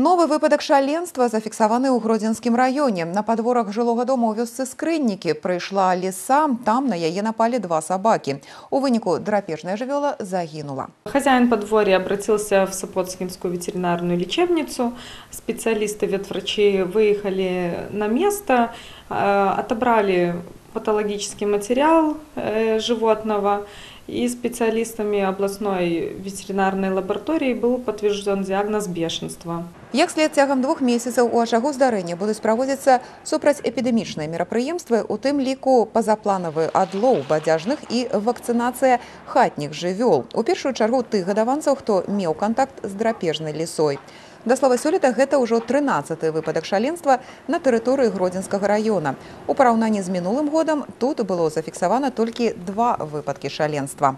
Новы выпадак шаленства зафіксаваны ў гродзенскім раёне. На падворах жылога дома ў вёсцы скрыннікі прыйшла ліса, там на яе напалі два сабакі. У выніку драпежная жывёла загінула. Хозяин подворья обратился в Сапотскинскую ветеринарную лечебницу. Специалисты ветврачи выехали на место, э, отобрали патологический материал э, животного и специалистами областной ветеринарной лаборатории был подтвержден диагноз бешенства. Як след цягам двух месяцаў у ачагу здарэння будуць праводзіцца супрацьэпідэмічныя мерапрыемствы, у тым ліку пазапланавы адлоў бадзяжных і вакцынацыя хатніх жывёл. У першую чаргу тых гадаванцаў, хто меў кантакт з драпежнай лісой. Да слова сёлета гэта ўжо 13 выпадак шаленства на тэрыторыі гродзенскага раёна. У параўнанні з мінулым годам тут было зафіксавана толькі два выпадкі шаленства.